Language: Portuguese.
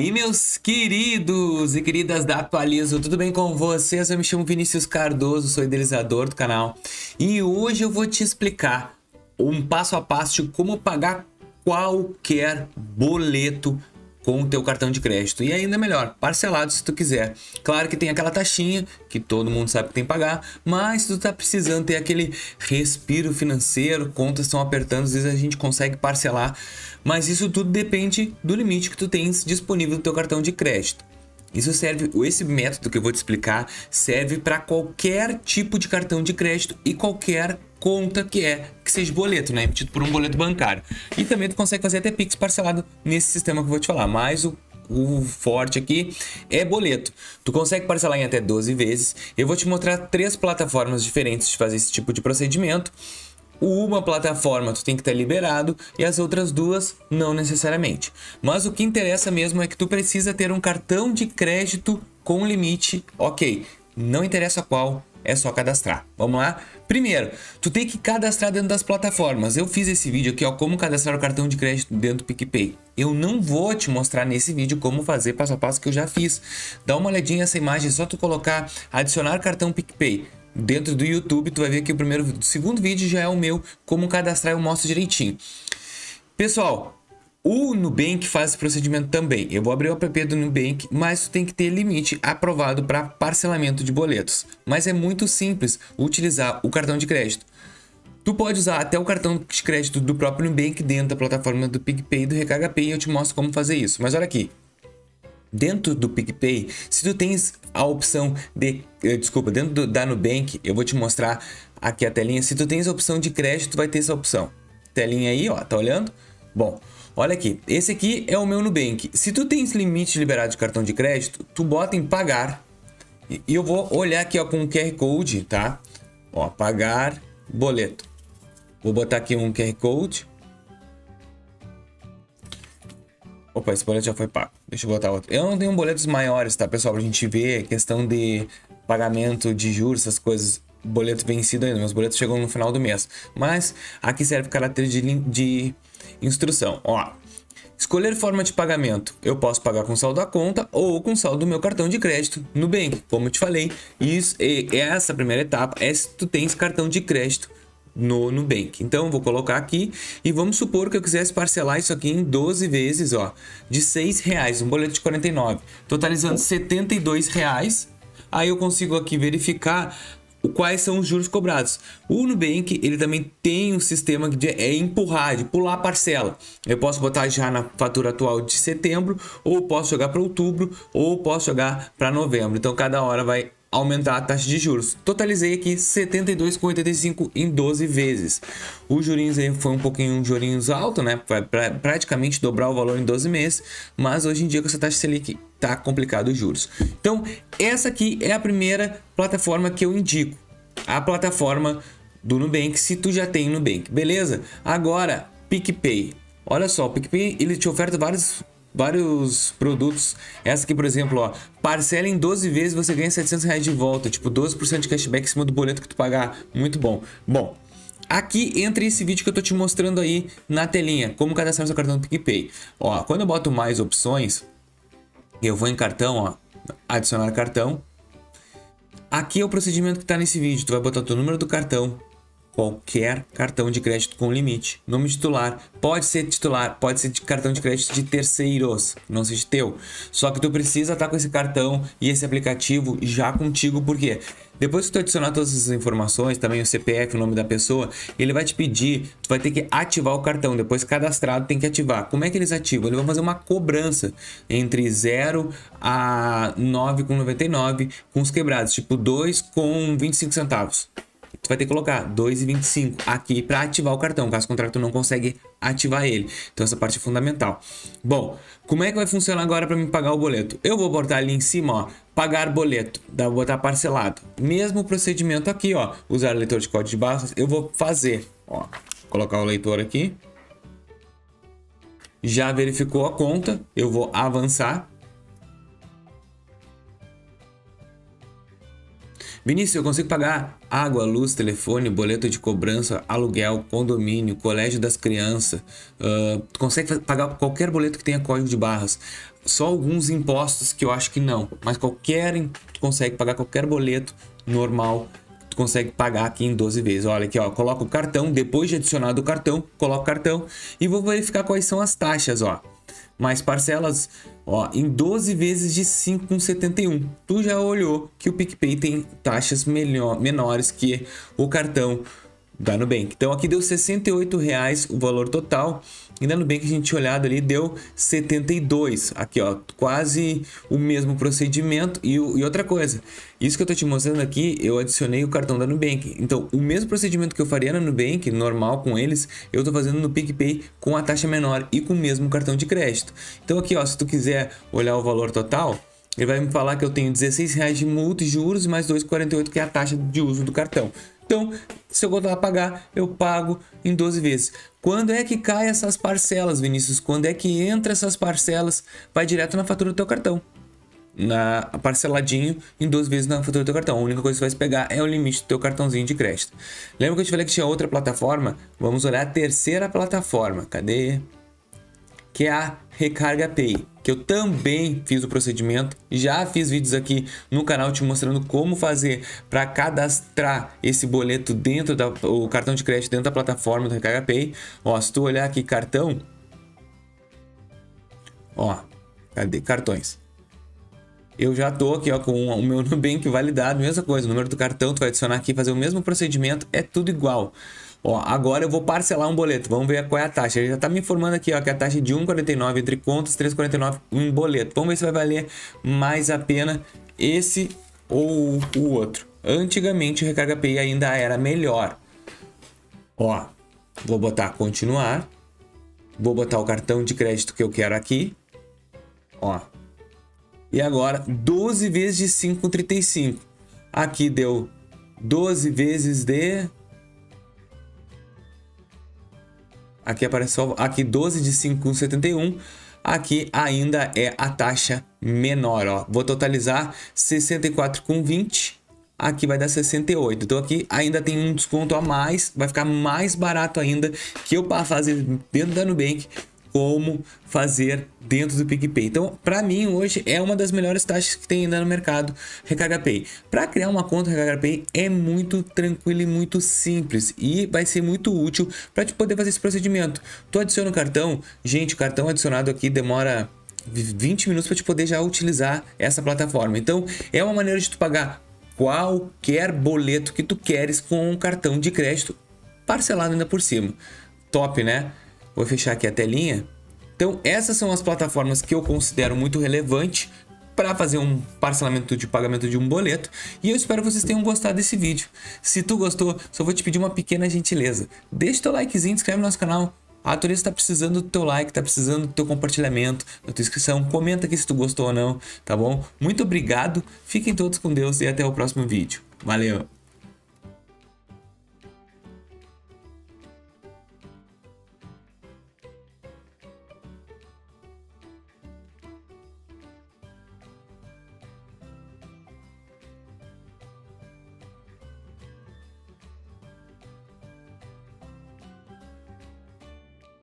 E meus queridos e queridas da Atualizo, tudo bem com vocês? Eu me chamo Vinícius Cardoso, sou idealizador do canal e hoje eu vou te explicar um passo a passo de como pagar qualquer boleto com o teu cartão de crédito. E ainda melhor, parcelado se tu quiser. Claro que tem aquela taxinha que todo mundo sabe que tem que pagar, mas se tu tá precisando ter aquele respiro financeiro, contas estão apertando, às vezes a gente consegue parcelar, mas isso tudo depende do limite que tu tens disponível no teu cartão de crédito. Isso serve, esse método que eu vou te explicar serve para qualquer tipo de cartão de crédito e qualquer conta que é, que seja boleto, né? Emitido por um boleto bancário. E também tu consegue fazer até Pix parcelado nesse sistema que eu vou te falar. Mas o, o forte aqui é boleto. Tu consegue parcelar em até 12 vezes. Eu vou te mostrar três plataformas diferentes de fazer esse tipo de procedimento. Uma plataforma tu tem que estar liberado e as outras duas não necessariamente. Mas o que interessa mesmo é que tu precisa ter um cartão de crédito com limite, ok. Não interessa qual, é só cadastrar. Vamos lá? Primeiro, tu tem que cadastrar dentro das plataformas. Eu fiz esse vídeo aqui, ó, como cadastrar o cartão de crédito dentro do PicPay. Eu não vou te mostrar nesse vídeo como fazer passo a passo que eu já fiz. Dá uma olhadinha nessa imagem, é só tu colocar adicionar cartão PicPay dentro do YouTube, tu vai ver que o primeiro, segundo vídeo já é o meu, como cadastrar eu mostro direitinho. Pessoal, o Nubank faz esse procedimento também. Eu vou abrir o app do Nubank, mas tem que ter limite aprovado para parcelamento de boletos. Mas é muito simples utilizar o cartão de crédito. Tu pode usar até o cartão de crédito do próprio Nubank dentro da plataforma do PicPay e do Recarga Pay e eu te mostro como fazer isso. Mas olha aqui, dentro do PicPay, se tu tens a opção de, eh, desculpa, dentro do, da Nubank, eu vou te mostrar aqui a telinha. Se tu tens a opção de crédito, vai ter essa opção. Telinha aí, ó, tá olhando? Bom, olha aqui, esse aqui é o meu Nubank. Se tu tens limite liberado de cartão de crédito, tu bota em pagar. E eu vou olhar aqui ó, com o QR Code, tá? Ó, pagar boleto. Vou botar aqui um QR Code. Opa, esse boleto já foi pago. Deixa eu botar outro. Eu não tenho boletos maiores, tá, pessoal? Pra gente ver questão de pagamento de juros, essas coisas. Boleto vencido ainda. Meus boletos chegam no final do mês. Mas aqui serve caráter de, de instrução. Ó, Escolher forma de pagamento. Eu posso pagar com saldo da conta ou com saldo do meu cartão de crédito no Bank, como eu te falei. Isso, essa primeira etapa é se tu tens cartão de crédito no Nubank. Então, vou colocar aqui e vamos supor que eu quisesse parcelar isso aqui em 12 vezes, ó, de 6 reais, um boleto de 49, totalizando 72 reais. Aí eu consigo aqui verificar quais são os juros cobrados. O Nubank, ele também tem um sistema de é empurrar, de pular a parcela. Eu posso botar já na fatura atual de setembro, ou posso jogar para outubro, ou posso jogar para novembro. Então, cada hora vai aumentar a taxa de juros. Totalizei aqui 72,85 em 12 vezes. Os jurinhos aí foi um pouquinho jurinhos alto, né? Vai pra, praticamente dobrar o valor em 12 meses, mas hoje em dia com essa taxa Selic tá complicado os juros. Então, essa aqui é a primeira plataforma que eu indico. A plataforma do Nubank, se tu já tem Nubank, beleza? Agora, PicPay. Olha só, o PicPay ele te oferta vários vários produtos. Essa aqui, por exemplo, ó, parcela em 12 vezes você ganha 700 reais de volta, tipo 12% de cashback em cima do boleto que tu pagar. Muito bom. Bom, aqui entra esse vídeo que eu tô te mostrando aí na telinha, como cadastrar seu cartão do PicPay. Ó, quando eu boto mais opções, eu vou em cartão, ó, adicionar cartão. Aqui é o procedimento que está nesse vídeo. Tu vai botar o teu número do cartão, qualquer cartão de crédito com limite. Nome titular pode ser titular, pode ser de cartão de crédito de terceiros, não seja teu. Só que tu precisa estar com esse cartão e esse aplicativo já contigo, porque depois que tu adicionar todas essas informações, também o CPF, o nome da pessoa, ele vai te pedir, tu vai ter que ativar o cartão, depois cadastrado tem que ativar. Como é que eles ativam? Ele vai fazer uma cobrança entre 0 a 9,99 com os quebrados, tipo 2 com 25 centavos tu vai ter que colocar 2,25 aqui para ativar o cartão, caso contrário tu não consegue ativar ele. Então essa parte é fundamental. Bom, como é que vai funcionar agora para me pagar o boleto? Eu vou botar ali em cima, ó, pagar boleto, dá vou botar parcelado. Mesmo procedimento aqui, ó, usar leitor de código de barras, eu vou fazer, ó, colocar o leitor aqui. Já verificou a conta, eu vou avançar Vinícius, eu consigo pagar água, luz, telefone, boleto de cobrança, aluguel, condomínio, colégio das crianças. Uh, consegue pagar qualquer boleto que tenha código de barras. só alguns impostos que eu acho que não, mas qualquer tu consegue pagar qualquer boleto normal, tu consegue pagar aqui em 12 vezes. Olha aqui, ó, coloca o cartão, depois de adicionado o cartão, coloca o cartão e vou verificar quais são as taxas, ó. Mais parcelas, ó, em 12 vezes de 5,71. Tu já olhou que o PicPay tem taxas melhor, menores que o cartão da Nubank. Então aqui deu R$ reais o valor total e na Nubank a gente olhado ali deu 72. Aqui ó, quase o mesmo procedimento e, e, outra coisa. Isso que eu tô te mostrando aqui, eu adicionei o cartão da Nubank. Então o mesmo procedimento que eu faria na Nubank, normal com eles, eu tô fazendo no PicPay com a taxa menor e com o mesmo cartão de crédito. Então aqui ó, se tu quiser olhar o valor total, ele vai me falar que eu tenho 16 reais de multa e juros mais 2,48 que é a taxa de uso do cartão. Então, se eu botar a pagar, eu pago em 12 vezes. Quando é que cai essas parcelas, Vinícius? Quando é que entra essas parcelas? Vai direto na fatura do teu cartão. Na parceladinho em 12 vezes na fatura do teu cartão. A única coisa que você vai pegar é o limite do teu cartãozinho de crédito. Lembra que eu te falei que tinha outra plataforma? Vamos olhar a terceira plataforma. Cadê? Que é a Recarga Pay que eu também fiz o procedimento. Já fiz vídeos aqui no canal te mostrando como fazer para cadastrar esse boleto dentro da o cartão de crédito dentro da plataforma do Recarga Pay. Ó, se tu olhar aqui cartão, ó, cadê cartões? Eu já tô aqui ó, com o meu Nubank validado, mesma coisa, o número do cartão, tu vai adicionar aqui, fazer o mesmo procedimento, é tudo igual. Ó, agora eu vou parcelar um boleto. Vamos ver qual é a taxa. Ele já está me informando aqui, ó, que a taxa é de 1,49 entre contas, 3,49 um boleto. Vamos ver se vai valer mais a pena esse ou o outro. Antigamente o Recarga Pay ainda era melhor. Ó, vou botar continuar. Vou botar o cartão de crédito que eu quero aqui. Ó. E agora 12 vezes de 5,35. Aqui deu 12 vezes de Aqui aparece só aqui 12 de 5,71. Aqui ainda é a taxa menor, ó. Vou totalizar 64,20. Aqui vai dar 68. Então aqui ainda tem um desconto a mais, vai ficar mais barato ainda que eu para fazer dentro da Nubank como fazer dentro do PicPay. Então, para mim, hoje é uma das melhores taxas que tem ainda no mercado, Recarga Pay. Para criar uma conta Recarga Pay é muito tranquilo e muito simples e vai ser muito útil para te poder fazer esse procedimento. Tu adiciona o cartão, gente, o cartão adicionado aqui demora 20 minutos para te poder já utilizar essa plataforma. Então, é uma maneira de tu pagar qualquer boleto que tu queres com um cartão de crédito parcelado ainda por cima. Top, né? Vou fechar aqui a telinha. Então, essas são as plataformas que eu considero muito relevante para fazer um parcelamento de pagamento de um boleto. E eu espero que vocês tenham gostado desse vídeo. Se tu gostou, só vou te pedir uma pequena gentileza. Deixa teu likezinho, inscreve no nosso canal. A Turista está precisando do teu like, está precisando do teu compartilhamento, da tua inscrição. Comenta aqui se tu gostou ou não, tá bom? Muito obrigado, fiquem todos com Deus e até o próximo vídeo. Valeu!